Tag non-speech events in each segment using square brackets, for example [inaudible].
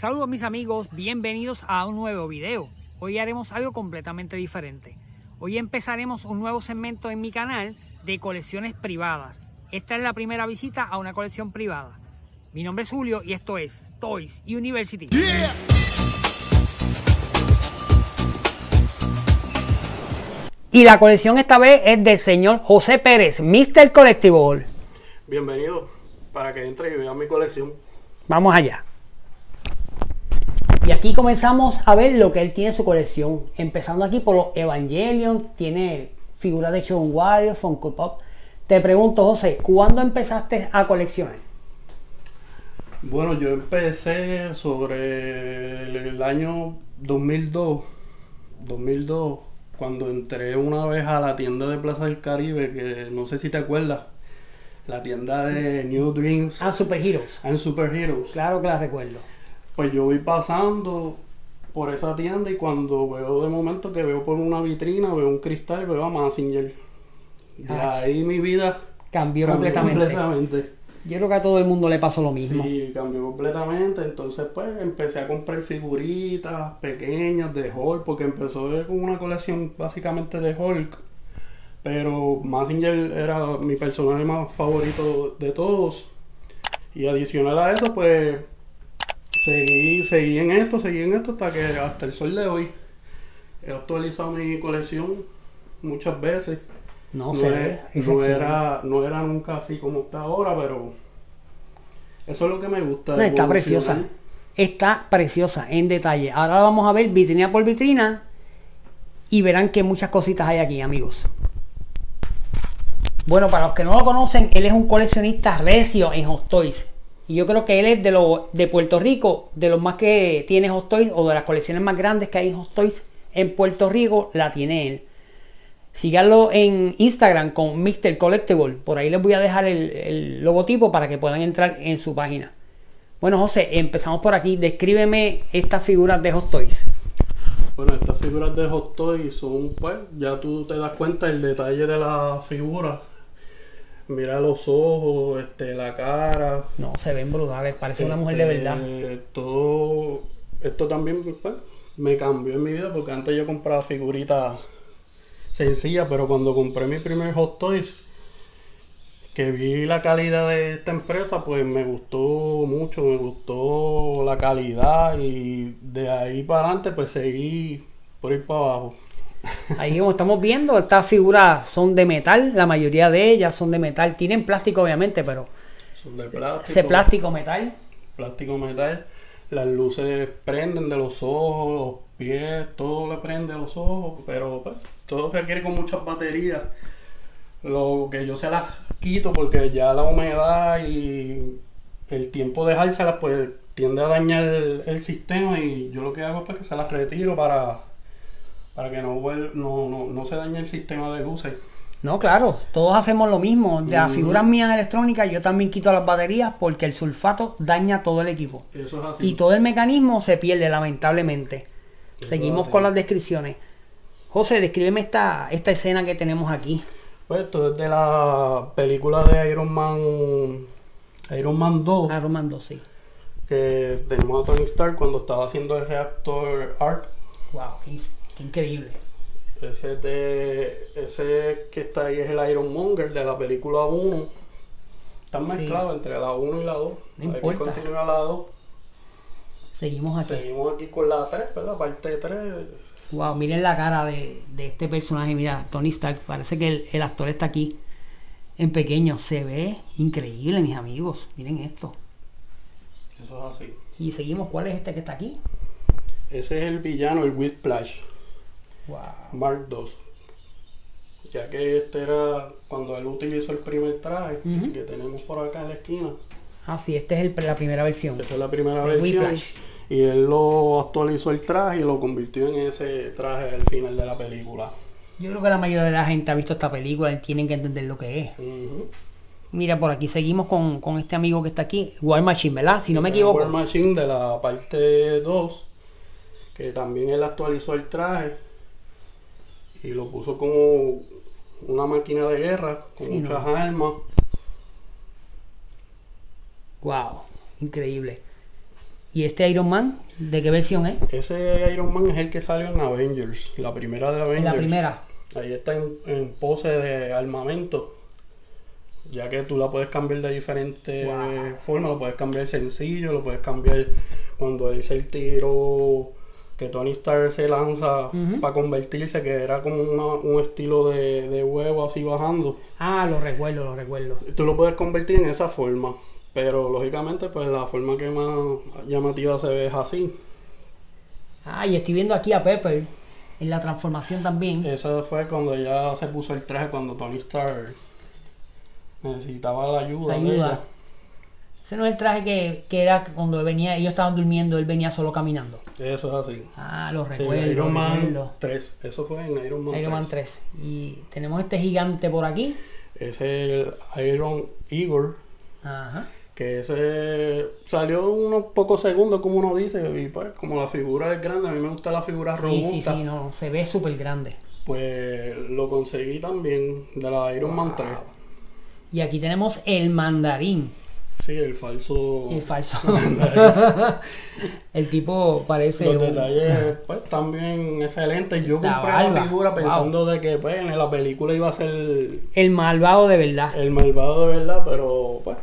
Saludos mis amigos, bienvenidos a un nuevo video. Hoy haremos algo completamente diferente. Hoy empezaremos un nuevo segmento en mi canal de colecciones privadas. Esta es la primera visita a una colección privada. Mi nombre es Julio y esto es Toys University. Y la colección esta vez es del señor José Pérez, Mr. Collectible. Bienvenido para que entre y vea mi colección. Vamos allá. Y aquí comenzamos a ver lo que él tiene en su colección. Empezando aquí por los Evangelion, tiene figuras de Shawn Warrior, Funko Pop. Te pregunto, José, ¿cuándo empezaste a coleccionar? Bueno, yo empecé sobre el año 2002. 2002, cuando entré una vez a la tienda de Plaza del Caribe, que no sé si te acuerdas, la tienda de New Dreams Ah, Super Heroes. and Super Heroes. Claro que la recuerdo. Pues yo voy pasando por esa tienda y cuando veo de momento que veo por una vitrina, veo un cristal, veo a Massinger. De Ah, ahí mi vida Cambió, cambió completamente. completamente. Yo creo que a todo el mundo le pasó lo mismo. Sí, cambió completamente. Entonces, pues empecé a comprar figuritas pequeñas de Hulk, porque empezó con una colección básicamente de Hulk. Pero Massinger era mi personaje más favorito de todos. Y adicional a eso, pues seguí, seguí en esto, seguí en esto hasta que hasta el sol de hoy he actualizado mi colección muchas veces. No, No, se ve. es no era, no era nunca así como está ahora, pero eso es lo que me gusta. No, está preciosa. Está preciosa en detalle. Ahora vamos a ver vitrina por vitrina y verán que muchas cositas hay aquí, amigos. Bueno, para los que no lo conocen, él es un coleccionista recio en Hot Toys. Y yo creo que él es de, los de Puerto Rico, de los más que tiene Hot Toys o de las colecciones más grandes que hay en Hot Toys en Puerto Rico, la tiene él. Síganlo en Instagram con Mr. Collectible. Por ahí les voy a dejar el, el logotipo para que puedan entrar en su página. Bueno, José, empezamos por aquí. Descríbeme estas figuras de Hot Toys. Bueno, estas figuras de Hot Toys son, pues, ya tú te das cuenta el detalle de la figura. Mira los ojos, este, la cara. No, se ven brutales. Parece una mujer de este, verdad. Todo esto también pues, me cambió en mi vida porque antes yo compraba figuritas sencillas, pero cuando compré mi primer Hot Toys, que vi la calidad de esta empresa, pues me gustó mucho, me gustó la calidad y de ahí para adelante pues seguí por ir para abajo. Ahí como estamos viendo, estas figuras son de metal. La mayoría de ellas son de metal. Tienen plástico, obviamente, pero Son de plástico. ese plástico metal. plástico metal, las luces prenden de los ojos, los pies, todo le prende a los ojos, pero pues, todo requiere con muchas baterías. Lo que yo se las quito porque ya la humedad y el tiempo de dejárselas pues tiende a dañar el, el sistema y yo lo que hago es pues, que se las retiro para, para que no, vuel- no, no, no se dañe el sistema de luces. No, claro, todos hacemos lo mismo. De las figuras mías electrónicas, yo también quito las baterías porque el sulfato daña todo el equipo. Eso es así. Y todo el mecanismo se pierde, lamentablemente. Eso Seguimos con las descripciones. José, descríbeme esta, esta escena que tenemos aquí. Pues esto es de la película de Iron Man, Iron Man 2. Ah, Romando, sí. que tenemos a Tony Stark cuando estaba haciendo el reactor ARC. Wow, qué, increíble. Ese, de, ese que está ahí es el Iron Monger de la película 1. Están Sí. mezclados entre la 1 y la 2. No Hay que importa. continuar la 2. Seguimos aquí. Seguimos aquí con la 3, ¿verdad? Parte 3. Wow, miren la cara de, de este personaje. Mira, Tony Stark. Parece que el, el actor está aquí en pequeño. Se ve increíble, mis amigos. Miren esto. Eso es así. Y seguimos. ¿Cuál es este que está aquí? Ese es el villano, el Whiplash, Wow. Mark II. Ya que este era cuando él utilizó el primer traje que tenemos por acá en la esquina. Ah, sí, esta es el- la primera versión. Esa es la primera De versión. Whiplash. Y él lo actualizó el traje y lo convirtió en ese traje al final de la película. Yo creo que la mayoría de la gente ha visto esta película y tienen que entender lo que es. Mira, por aquí seguimos con, con este amigo que está aquí, War Machine, ¿verdad? Si no me equivoco. War Machine de la parte 2, que también él actualizó el traje y lo puso como una máquina de guerra con Sí, muchas ¿no? armas. Wow, increíble. ¿Y este Iron Man? ¿De qué versión es? Ese Iron Man es el que salió en Avengers, la primera de Avengers. En la primera. Ahí está en, en pose de armamento. Ya que tú la puedes cambiar de diferentes Wow. formas, lo puedes cambiar sencillo, lo puedes cambiar cuando hice el tiro que Tony Stark se lanza Ujú. para convertirse, que era como una- un estilo de, de huevo así bajando. Ah, lo recuerdo, lo recuerdo. Tú lo puedes convertir en esa forma, pero lógicamente pues la forma que más llamativa se ve es así. Ah, y estoy viendo aquí a Pepper en la transformación también. Esa fue cuando ya se puso el traje, cuando Tony Stark necesitaba la ayuda. La de ayuda. ella. Ese no es el traje que, que era cuando venía, ellos estaban durmiendo, él venía solo caminando. Eso es así. Ah, lo recuerdo, Iron lo Man recuerdo. 3. Eso fue en Iron Man, Iron Man 3. 3. Y tenemos este gigante por aquí. Es el Iron Igor. Ajá. Que ese salió unos pocos segundos, como uno dice. Y pues, como la figura es grande, a mí me gusta la figura Sí, robusta. sí, sí, no, se ve súper grande. Pues lo conseguí también de la Iron Man 3. Y aquí tenemos el mandarín, Sí, el falso. el falso. [laughs] el tipo parece Los un- detalles, pues, también excelentes. Yo La compré barba, la figura wow. pensando de que, pues, en la película iba a ser el malvado de verdad. el malvado de verdad, pero, pues.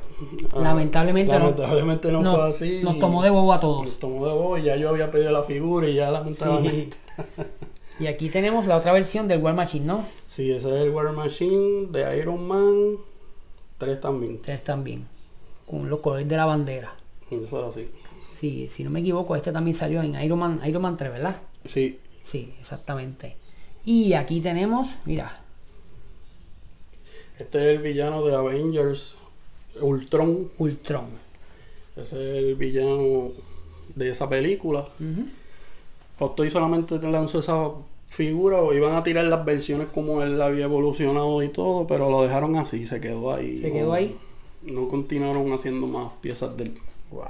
ah, Lamentablemente no. lamentablemente no, No, fue así. nos tomó de bobo a Nos todos. tomó de bobo y ya yo había pedido la figura y ya lamentablemente. Y aquí tenemos la otra versión del War Machine, ¿no? Sí, ese es el War Machine de Iron Man 3 también. Tres también. Con los colores de la bandera. Eso es así. Sí, si no me equivoco, este también salió en Iron Man, Iron Man 3, ¿verdad? Sí, Sí, exactamente. Y aquí tenemos, mira, este es el villano de Avengers Ultron. Ultron. Ese es el villano de esa película. Hot Toys solamente te lanzó esa figura o iban a tirar las versiones como él había evolucionado y todo, pero lo dejaron así, se quedó ahí. Se quedó ahí. No continuaron haciendo más piezas del. Wow.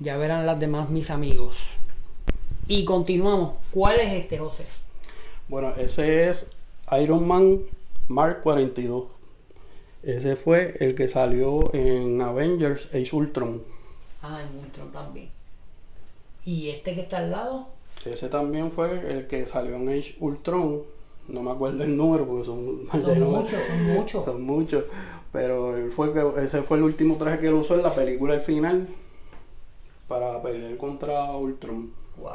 Ya verán las demás mis amigos. Y continuamos. ¿Cuál es este, José? Bueno, ese es Iron Man Mark 42. Ese fue el que salió en Avengers Age Ultron. Ah, en Ultron también. ¿Y este que está al lado? Ese también fue el que salió en Age Ultron. No me acuerdo el número porque son, Son [laughs] muchos, son muchos. Son muchos. Pero él fue que, ese fue el último traje que él usó en la película al final. Para pelear contra Ultron. Wow.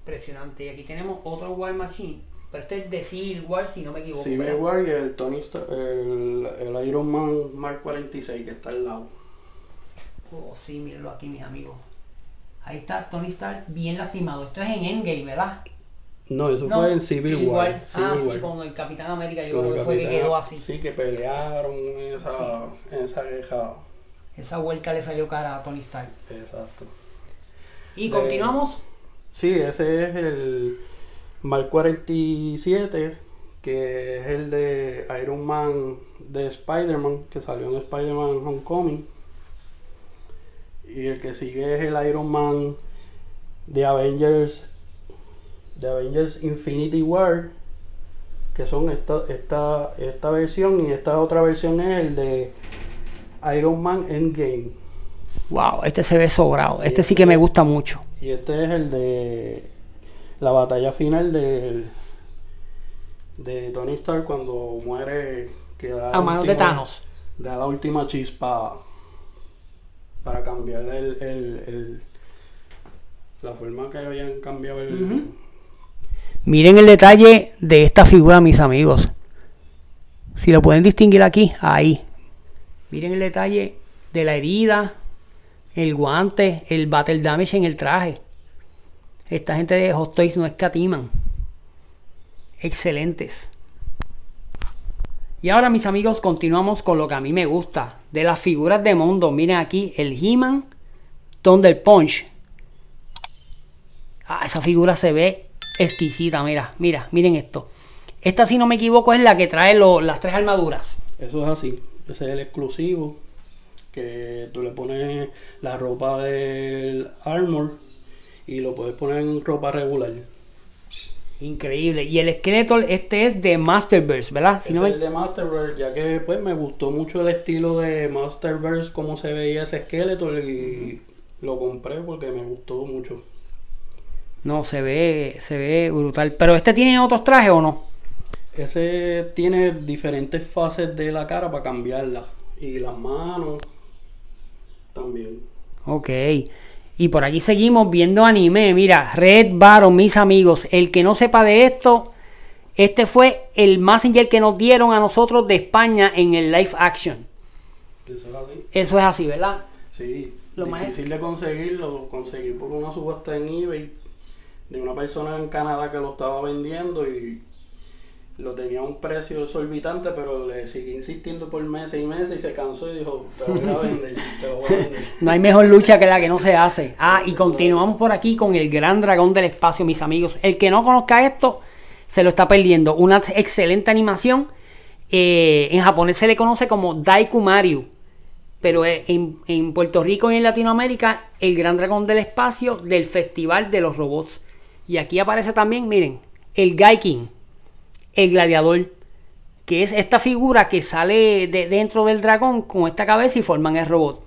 Impresionante. Y aquí tenemos otro War Machine. Pero este es de Civil War, si no me equivoco. Civil. War y el Tony Stark- el, el Iron Man Mark 46 que está al lado. Oh, sí, mírenlo aquí, mis amigos. Ahí está Tony Stark bien lastimado. Esto es en Endgame, ¿verdad? No, eso No, fue en Civil, War. ah, Civil sí, War. con el Capitán América, yo Con creo que fue que quedó así. Sí, que pelearon en esa, en esa guerra. Esa vuelta le salió cara a Tony Stark. Exacto. Y De- continuamos. Sí, ese es el Mark 47, que es el de Iron Man de Spider-Man, que salió en Spider-Man Homecoming. Y el que sigue es el Iron Man de Avengers, de Avengers Infinity War, que son esta, esta, esta versión y esta otra versión es el de Iron Man Endgame. Wow, este se ve sobrado. Este sí que me gusta mucho. Y este es el de la batalla final de, de Tony Stark cuando muere. Que da A manos de Thanos. Da la última chispa para cambiar el, el- el- la forma que habían cambiado el. Miren el detalle de esta figura, mis amigos. Si lo pueden distinguir aquí, ahí. Miren el detalle de la herida, el guante, el battle damage en el traje. Esta gente de Hot Toys no escatiman. Excelentes. Y ahora, mis amigos, continuamos con lo que a mí me gusta. De las figuras de mundo. Miren aquí el He-Man Thunder Punch. Ah, esa figura se ve exquisita, mira, mira, miren esto. Esta, si no me equivoco, es la que trae lo- las tres armaduras. Eso es así. Ese es el exclusivo. Que tú le pones la ropa del armor y lo puedes poner en ropa regular. Increíble. Y el esqueleto, este es de Masterverse, ¿verdad? Si Ese no me- es el de Masterverse, ya que pues me gustó mucho el estilo de Masterverse, cómo se veía ese esqueleto y lo compré porque me gustó mucho. No, se ve, se ve brutal. Pero este tiene otros trajes o no? Ese tiene diferentes fases de la cara para cambiarla. Y las manos también. Ok. Y por aquí seguimos viendo anime. Mira, Red Baron, mis amigos. El que no sepa de esto, este fue el Messenger que nos dieron a nosotros de España en el live action. Eso es así. Eso es así, ¿verdad? Sí, Lo más- difícil de conseguir, lo conseguí por una subasta en eBay de una persona en Canadá que lo estaba vendiendo y lo tenía a un precio exorbitante, pero le seguí insistiendo por meses y meses y se cansó y dijo, te voy a vender, te voy a vender. [laughs] No hay mejor lucha que la que no se hace. Ah, y continuamos por aquí con el gran dragón del espacio, mis amigos. El que no conozca esto, se lo está perdiendo. Una excelente animación. Eh, en japonés se le conoce como Daiku Mario. Pero eh, en, en Puerto Rico y en Latinoamérica, el gran dragón del espacio del Festival de los Robots. Y aquí aparece también, miren, el Gaikin, el gladiador. Que es esta figura que sale de dentro del dragón con esta cabeza y forman el robot.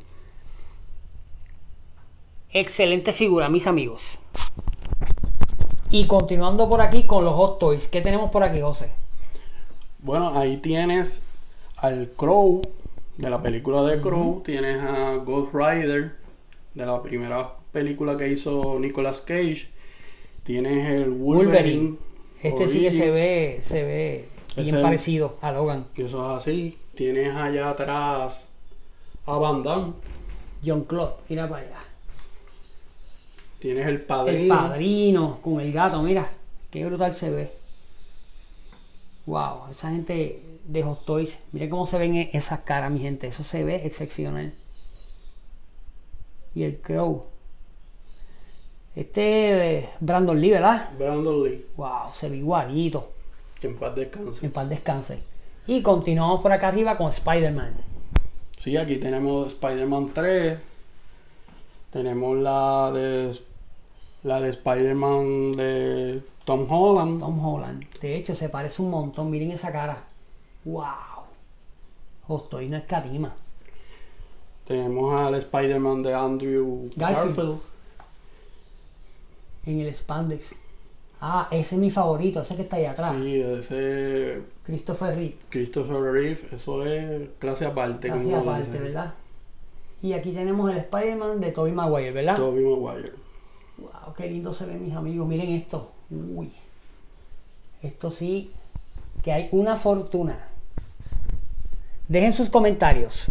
Excelente figura, mis amigos. Y continuando por aquí con los Hot Toys. ¿Qué tenemos por aquí, José? Bueno, ahí tienes al Crow de la película de Crow, tienes a Ghost Rider de la primera película que hizo Nicolas Cage, tienes el Wolverine. Wolverine. Este sí que se ve, se ve bien parecido a Logan. Eso es así. Tienes allá atrás a Van Damme, John Claude, mira para allá. tienes el El padrino. padrino con el gato, mira. Qué brutal se ve. Wow, esa gente de Hot Toys. Miren cómo se ven e- esas caras, mi gente. Eso se ve excepcional. Y el Crow. Este eh, Brandon Lee, ¿verdad? Brandon Lee, Wow, se ve igualito. que en paz descanse. En paz descanse. Y continuamos por acá arriba con Spider-Man. Sí, aquí tenemos Spider-Man 3. Tenemos la de la de Spider-Man de Tom Holland. Tom Holland. De hecho, se parece un montón. Miren esa cara. Wow. Hot Toys no escatima. Tenemos al Spider-Man de Andrew Garfield. Garfield. En el Spandex. Ah, ese es mi favorito. Ese que está ahí atrás. Sí, ese Christopher Reeve. Christopher Reeve, eso es clase aparte. Casi como aparte, dicen. ¿verdad? Y aquí tenemos el Spider-Man de Tobey Maguire, ¿verdad? Tobey Maguire. Wow, qué lindo se ven mis amigos. Miren esto. Uy. Esto sí, que hay una fortuna. Dejen sus comentarios.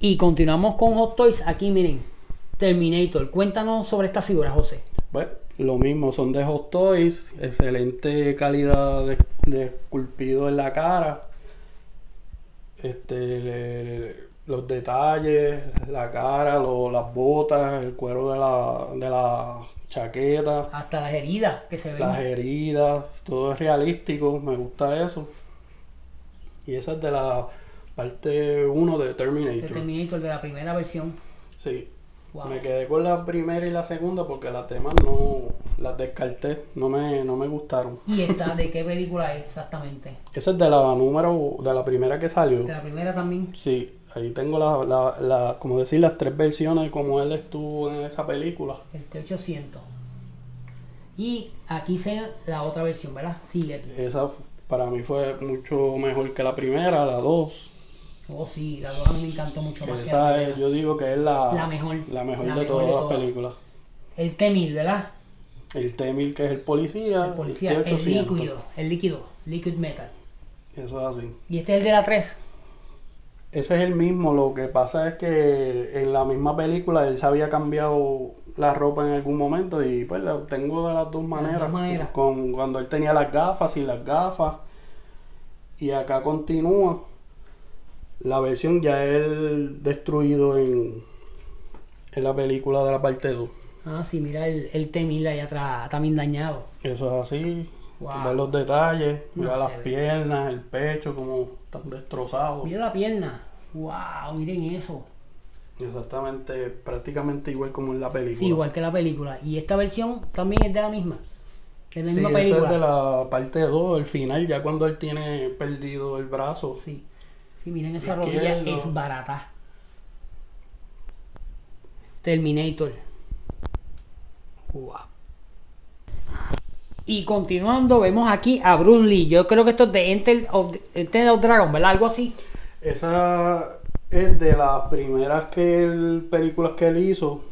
Y continuamos con Hot Toys. Aquí miren. Terminator. Cuéntanos sobre esta figura, José. Bueno, lo mismo, son de Hot Toys, excelente calidad de, de esculpido en la cara. Este, le- los detalles, la cara, lo- las botas, el cuero de la, de la chaqueta, Hasta las heridas que se ven. las heridas, todo es realístico, me gusta eso. Y esa es de la parte 1 de de Terminator. Terminator de la primera versión. Sí. Wow. Me quedé con la primera y la segunda porque las demás no las descarté, no me, no me gustaron. ¿Y esta de qué película es exactamente? [laughs] Esa es de la número, de la primera que salió. De la primera también. Sí, ahí tengo la, la, la- como decir, las tres versiones de cómo él estuvo en esa película. El T800. Y aquí se la otra versión, ¿verdad? Sigue aquí. Esa para mí fue mucho mejor que la primera, la dos. Oh, sí, la dos a mí me encantó mucho Que más que la esa es, primera. yo digo que es la, La mejor. la mejor La de mejor todas de las todas. películas. El T-1000, ¿verdad? El T-1000 que es el policía, El policía, el T-800. líquido, el líquido, liquid metal. Eso es así. Y este es el de la 3. Ese es el mismo, lo que pasa es que en la misma película él se había cambiado la ropa en algún momento y pues la tengo de las dos maneras. dos maneras. Con, cuando él tenía las gafas y las gafas. Y acá continúa la versión ya él destruido en, en la película de la parte 2. Ah, sí, mira el, el T-1000 ahí atrás, también dañado. Eso es así. Wow. Ver los detalles, No, se las ve. piernas, el pecho, como están destrozados. Mira la pierna. Wow, miren eso. Exactamente, prácticamente igual como en la película. Sí, igual que la película. Y esta versión también es de la misma. De la Sí, misma esa película. es de la parte 2, el final, ya cuando él tiene perdido el brazo. Sí. Sí, miren esa rodilla es barata. Terminator. Wow. Y continuando, vemos aquí a Bruce Lee. Yo creo que esto es de Enter of, Enter of Dragon, ¿verdad? Algo así. Esa es de las primeras que él- películas que él hizo.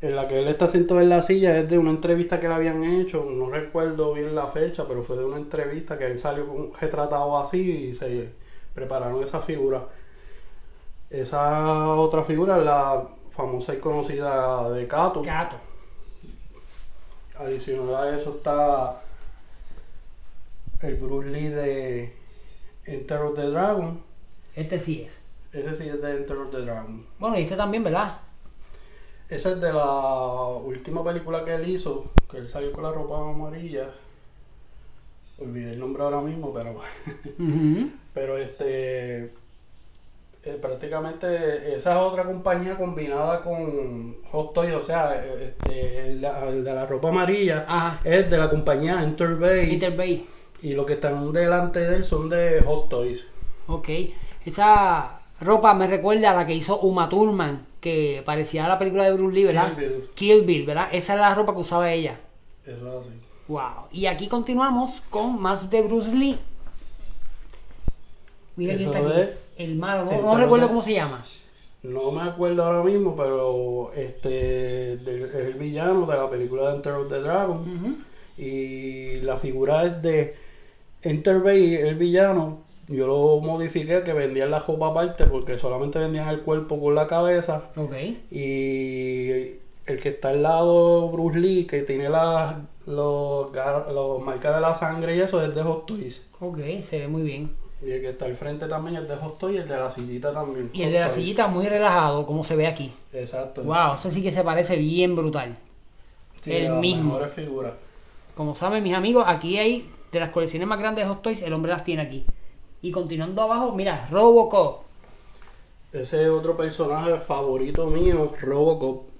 En la que él está sentado en la silla es de una entrevista que le habían hecho. No recuerdo bien la fecha, pero fue de una entrevista que él salió retratado así y se prepararon esa figura. Esa otra figura es la famosa y conocida de Kato. Gato. Adicional a eso está el Bruce Lee de Enter of the Dragon. Este sí es. Ese sí es de Enter of the Dragon. Bueno, y este también, ¿verdad? Esa es de la última película que él hizo, que él salió con la ropa amarilla. Olvidé el nombre ahora mismo, pero Ujú. [laughs] pero este eh, prácticamente esa es otra compañía combinada con Hot Toys, o sea, este, el, de- el de la ropa amarilla Ajá. es de la compañía Enter Bay Peter Bay. y lo que están delante de él son de Hot Toys. Ok. Esa ropa me recuerda a la que hizo Uma Thurman, que parecía a la película de Bruce Lee, ¿verdad? Kill Bill. Kill Bill, ¿verdad? Esa es la ropa que usaba ella. Eso es así. Wow. Y aquí continuamos con más de Bruce Lee. Miren quién está aquí. El malo, no, recuerdo cómo se llama. No me acuerdo ahora mismo, pero este es el villano de la película de Enter of the Dragon. Y la figura es de Enter Bay, el villano. Yo lo modifiqué que vendían la ropa aparte porque solamente vendían el cuerpo con la cabeza. Ok. Y el que está al lado, Bruce Lee, que tiene las los, los marcas de la sangre y eso, es de Hot Toys. Ok, se ve muy bien. Y el que está al frente también es de Hot Toys y el de la sillita también. Y el Hot de la Toys. sillita muy relajado, como se ve aquí. Exacto. Wow, ese sí que se parece bien brutal. Sí, el mismo. mejores figuras. Como saben mis amigos, aquí hay de las colecciones más grandes de Hot Toys, el hombre las tiene aquí. Y continuando abajo, mira, Robocop. Ese es otro personaje favorito mío, Robocop.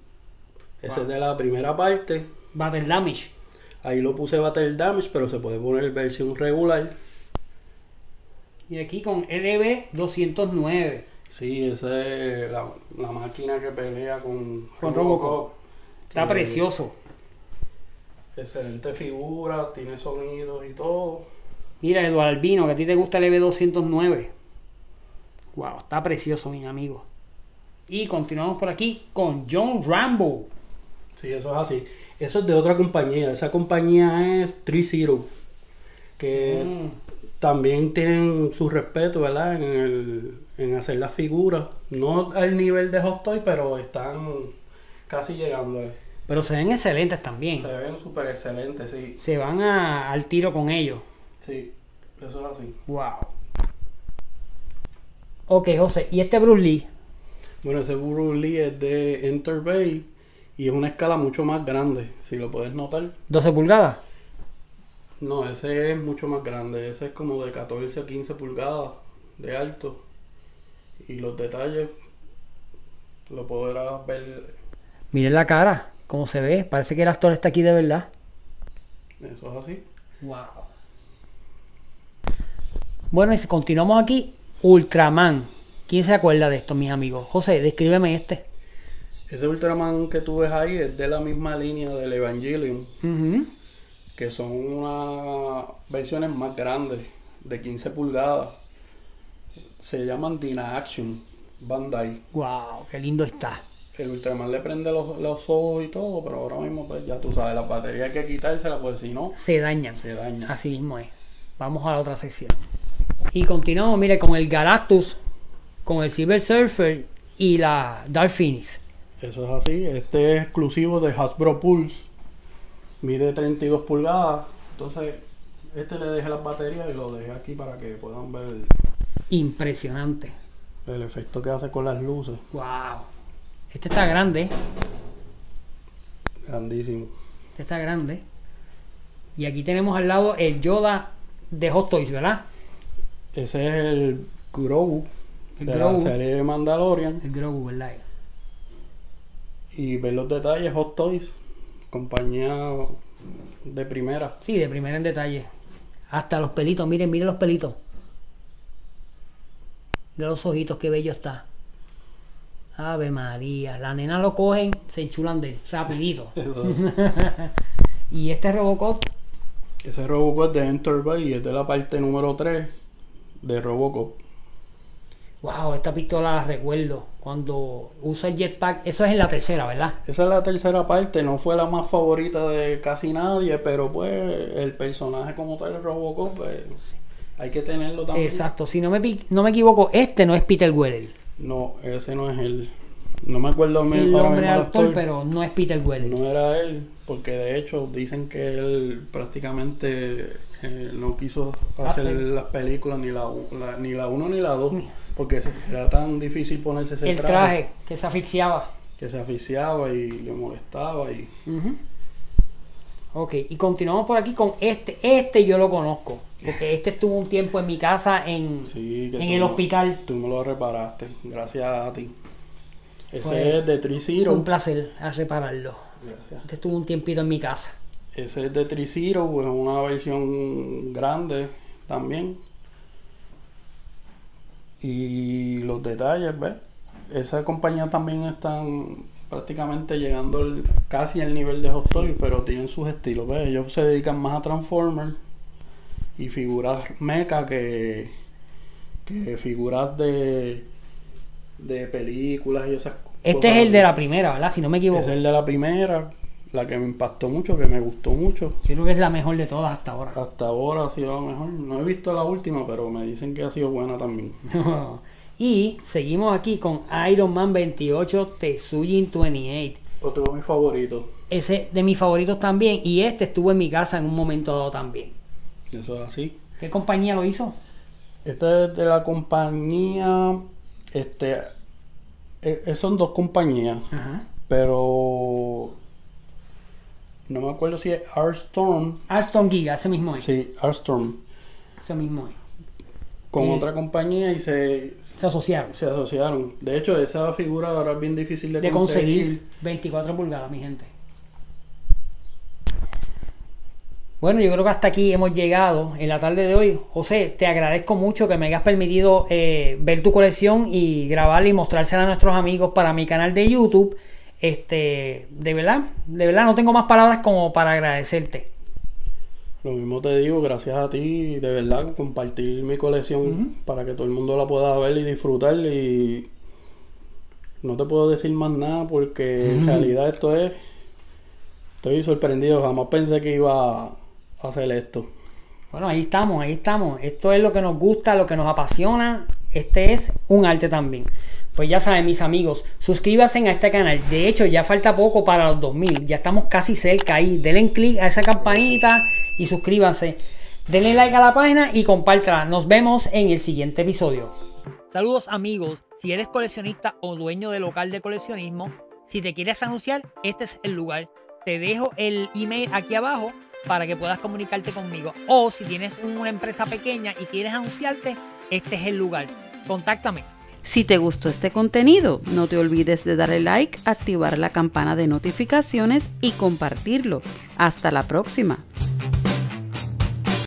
Ese es de la primera parte. Battle Damage. Ahí lo puse Battle Damage, pero se puede poner versión regular. Y aquí con LB209. Sí, esa es la, la máquina que pelea con, Con Robocop. Está Que- precioso. Excelente figura, tiene sonidos y todo. Mira, Eduardo Albino, que a ti te gusta el EV209. Wow, está precioso, mis amigos. Y continuamos por aquí con John Rambo. Sí, eso es así. Eso es de otra compañía. Esa compañía es Three Zero. Que Mm. también tienen su respeto, ¿verdad? En, el, en hacer las figuras. No al nivel de Hot Toy, pero están casi llegando. Pero se ven excelentes también. Se ven súper excelentes, sí. Se van a- al tiro con ellos. Sí, eso es así. Wow. Ok, José, ¿y este Bruce Lee? Bueno, ese Bruce Lee es de Enter Bay y es una escala mucho más grande, si lo puedes notar. 12 pulgadas. No, ese es mucho más grande. Ese es como de 14 a 15 pulgadas de alto. Y los detalles lo podrás ver. Miren la cara, cómo se ve. Parece que el actor está aquí de verdad. Eso es así. Wow. Bueno, y si continuamos aquí, Ultraman. ¿Quién se acuerda de esto, mis amigos? José, descríbeme este. Ese Ultraman que tú ves ahí es de la misma línea del Evangelion, que son unas versiones más grandes, de 15 pulgadas. Se llaman Dina Action Bandai. Wow, qué lindo está. El Ultraman le prende los, los ojos y todo, pero ahora mismo pues ya tú sabes, las baterías hay que quitárselas, pues si no, Se dañan. se daña. Así mismo es. Vamos a la otra sección. Y continuamos, mire, con el Galactus, con el Silver Surfer y la Dark Phoenix. Eso es así. Este es exclusivo de Hasbro Pulse. Mide 32 pulgadas. Entonces, este le dejé las baterías y lo dejé aquí para que puedan ver el, Impresionante. el efecto que hace con las luces. Wow. Este está grande. ¿eh? Grandísimo. Este está grande. Y aquí tenemos al lado el Yoda de Hot Toys, ¿verdad? Ese es el Grogu El de Grogu. la serie de Mandalorian. El Grogu, ¿verdad? Y ver los detalles Hot Toys. Compañía de primera. Sí, de primera en detalle. Hasta los pelitos, miren, miren los pelitos. De los ojitos, qué bello está. Ave María, la nena lo cogen, se enchulan de él, rapidito. [laughs] [laughs] y este Robocop, Ese Robocop de Enter Bay es de la parte número 3 de Robocop. Wow, esta pistola la recuerdo. Cuando usa el jetpack, eso es en la tercera, ¿verdad? Esa es la tercera parte, no fue la más favorita de casi nadie, pero pues el personaje como tal, Robocop, pues, hay que tenerlo también. Exacto, si no me, no me equivoco, este no es Peter Weller. No, ese no es él. No me acuerdo el, El nombre del el actor, pero no es Peter Weller. No era él, porque de hecho dicen que él prácticamente eh, no quiso hacer Hacer. las películas ni la, la- ni la 1 ni la 2, porque era tan difícil ponerse ese el traje que se asfixiaba. que se asfixiaba y le molestaba y Ujú. Ok, y continuamos por aquí con este. Este yo lo conozco. Porque este estuvo un tiempo en mi casa en, sí, en el hospital. Tú me lo reparaste, gracias a ti. Ese Fue es de Triciro. Un placer a repararlo. Gracias. Este estuvo un tiempito en mi casa. Ese es de Triciro, pues una versión grande también. Y los detalles, ¿ves? Esa compañía también están prácticamente llegando casi al nivel de Hot Toys, pero tienen sus estilos, ¿ves? Ellos se dedican más a Transformers y figuras mecha que, que figuras de, de películas y esas Este es el de la primera, ¿verdad? Si no me equivoco. Es el de la primera, la que me impactó mucho, que me gustó mucho. Yo creo que es la mejor de todas hasta ahora. Hasta ahora ha sido la mejor. No he visto la última, pero me dicen que ha sido buena también. [laughs] y seguimos aquí con Iron Man 28 Tetsujin 28. Otro de mis favoritos. Ese de mis favoritos también. Y este estuvo en mi casa en un momento dado también. Eso es así. ¿Qué compañía lo hizo? Este es de la compañía. Este. eh, eh, son dos compañías. Ajá. Pero. No me acuerdo si es Arstorm. Alston Giga, ese mismo es. Sí, Arstorm. Ese mismo es. Con Sí. otra compañía y se, Se asociaron. se asociaron. De hecho, esa figura ahora es bien difícil de, De conseguir. conseguir 24 pulgadas, mi gente. Bueno, yo creo que hasta aquí hemos llegado en la tarde de hoy. José, te agradezco mucho que me hayas permitido eh, ver tu colección y grabarla y mostrársela a nuestros amigos para mi canal de YouTube. Este, de verdad, de verdad no tengo más palabras como para agradecerte. Lo mismo te digo, gracias a ti, de verdad, compartir mi colección para que todo el mundo la pueda ver y disfrutar. Y no te puedo decir más nada porque en realidad esto es. Estoy sorprendido, jamás pensé que iba a hacer esto. Bueno, ahí estamos, ahí estamos. Esto es lo que nos gusta, lo que nos apasiona. Este es un arte también. Pues ya saben, mis amigos, suscríbanse a este canal. De hecho, ya falta poco para los 2000. Ya estamos casi cerca ahí. Denle click a esa campanita y suscríbanse. Denle like a la página y compártela. Nos vemos en el siguiente episodio. Saludos amigos. Si eres coleccionista o dueño de local de coleccionismo, si te quieres anunciar, este es el lugar. Te dejo el email aquí abajo para que puedas comunicarte conmigo. O si tienes una empresa pequeña y quieres anunciarte, este es el lugar. Contáctame. Si te gustó este contenido, no te olvides de darle like, activar la campana de notificaciones y compartirlo. Hasta la próxima.